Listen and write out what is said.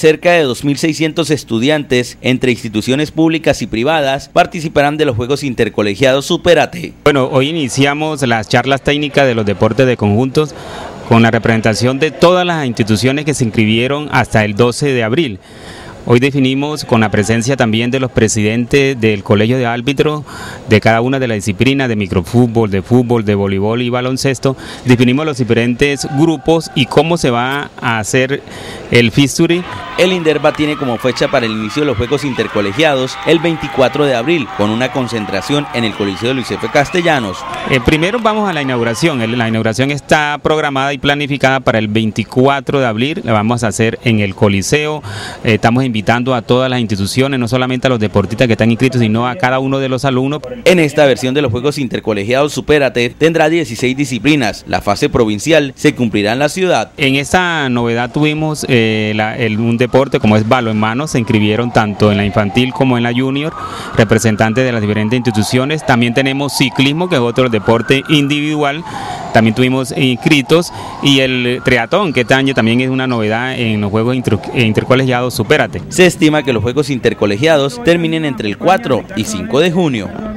Cerca de 2.600 estudiantes entre instituciones públicas y privadas participarán de los Juegos Intercolegiados Superate. Bueno, hoy iniciamos las charlas técnicas de los deportes de conjuntos con la representación de todas las instituciones que se inscribieron hasta el 12 de abril. Hoy definimos con la presencia también de los presidentes del Colegio de Árbitros de cada una de las disciplinas de microfútbol, de fútbol, de voleibol y baloncesto, definimos los diferentes grupos y cómo se va a hacer el fisturi. El INDERBA tiene como fecha para el inicio de los Juegos Intercolegiados el 24 de abril, con una concentración en el Coliseo Luis F. Castellanos. Eh, primero vamos a la inauguración. La inauguración está programada y planificada para el 24 de abril. La vamos a hacer en el Coliseo. Eh, estamos invitando a todas las instituciones, no solamente a los deportistas que están inscritos, sino a cada uno de los alumnos. En esta versión de los Juegos Intercolegiados Supérate tendrá 16 disciplinas. La fase provincial se cumplirá en la ciudad. En esta novedad tuvimos eh, un deporte como es balo en mano, se inscribieron tanto en la infantil como en la junior, representantes de las diferentes instituciones. También tenemos ciclismo, que es otro deporte individual también tuvimos inscritos y el triatón, que este año también es una novedad en los Juegos Intercolegiados Supérate. Se estima que los Juegos Intercolegiados terminen entre el 4 y 5 de junio.